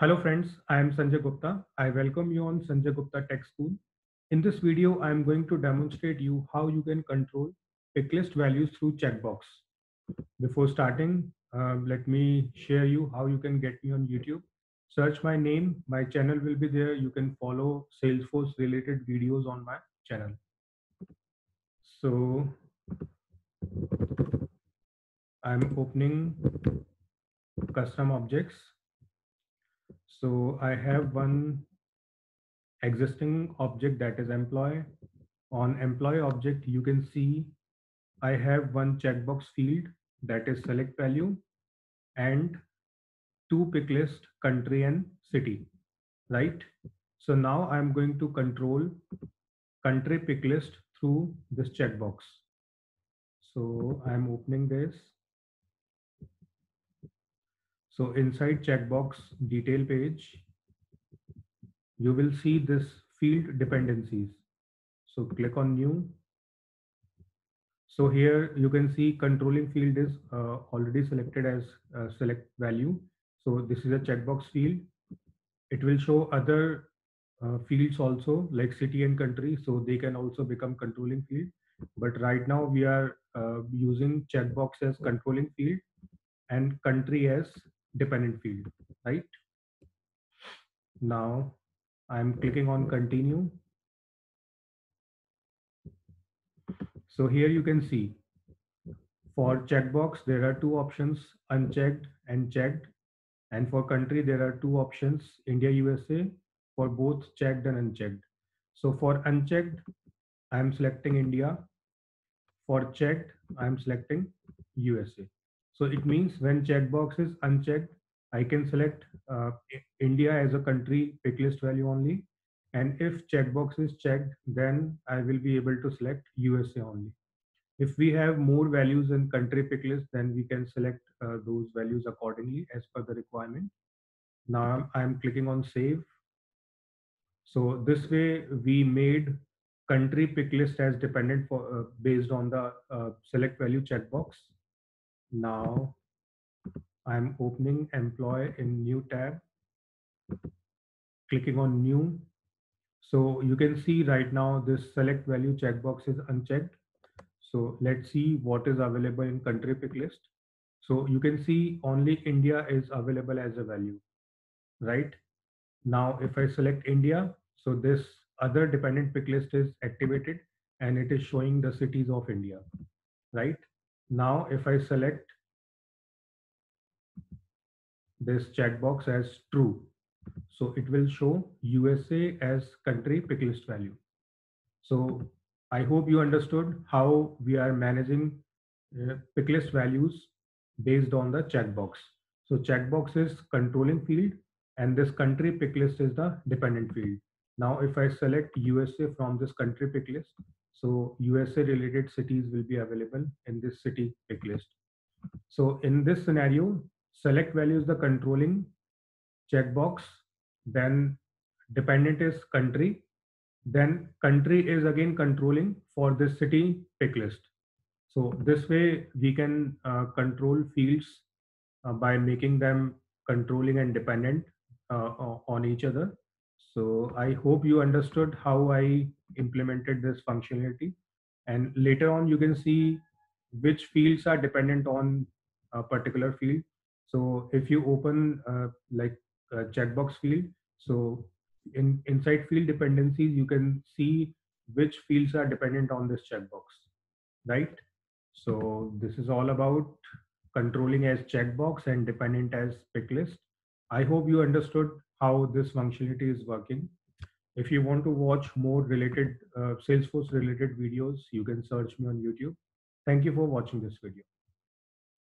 Hello friends, I am Sanjay Gupta. I welcome you on Sanjay Gupta Tech School. In this video, I am going to demonstrate you how you can control pick list values through checkbox. Before starting, uh, let me share you how you can get me on YouTube. Search my name, my channel will be there. You can follow Salesforce related videos on my channel. So I'm opening custom objects so I have one existing object that is employee. On employee object, you can see I have one checkbox field that is select value and two pick list country and city, right? So now I'm going to control country pick list through this checkbox. So I'm opening this so inside checkbox detail page, you will see this field dependencies. So click on new. So here you can see controlling field is uh, already selected as uh, select value. So this is a checkbox field. It will show other uh, fields also like city and country. So they can also become controlling field. But right now we are uh, using checkbox as controlling field and country as dependent field, right? Now I'm clicking on continue. So here you can see for checkbox, there are two options unchecked and checked. And for country, there are two options India, USA for both checked and unchecked. So for unchecked, I'm selecting India. For checked, I'm selecting USA. So it means when checkbox is unchecked, I can select uh, India as a country pick list value only. And if checkbox is checked, then I will be able to select USA only. If we have more values in country pick list, then we can select uh, those values accordingly as per the requirement. Now I'm clicking on save. So this way we made country pick list as dependent for uh, based on the uh, select value checkbox now I'm opening employee in new tab, clicking on new. So you can see right now this select value checkbox is unchecked. So let's see what is available in country pick list. So you can see only India is available as a value, right? Now, if I select India, so this other dependent pick list is activated and it is showing the cities of India, right? Now, if I select this checkbox as true, so it will show USA as country pick list value. So I hope you understood how we are managing uh, pick list values based on the checkbox. So checkbox is controlling field and this country pick list is the dependent field. Now, if I select USA from this country pick list, so USA related cities will be available in this city pick list. So in this scenario, select value is the controlling checkbox, then dependent is country, then country is again controlling for this city pick list. So this way we can uh, control fields uh, by making them controlling and dependent uh, on each other. So I hope you understood how I implemented this functionality. And later on, you can see which fields are dependent on a particular field. So if you open uh, like a checkbox field, so in inside field dependencies, you can see which fields are dependent on this checkbox, right? So this is all about controlling as checkbox and dependent as pick list. I hope you understood how this functionality is working. If you want to watch more related uh, Salesforce related videos, you can search me on YouTube. Thank you for watching this video.